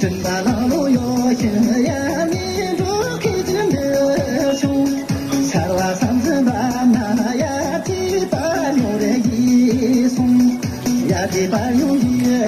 真大老路有钱呀。陪伴永远。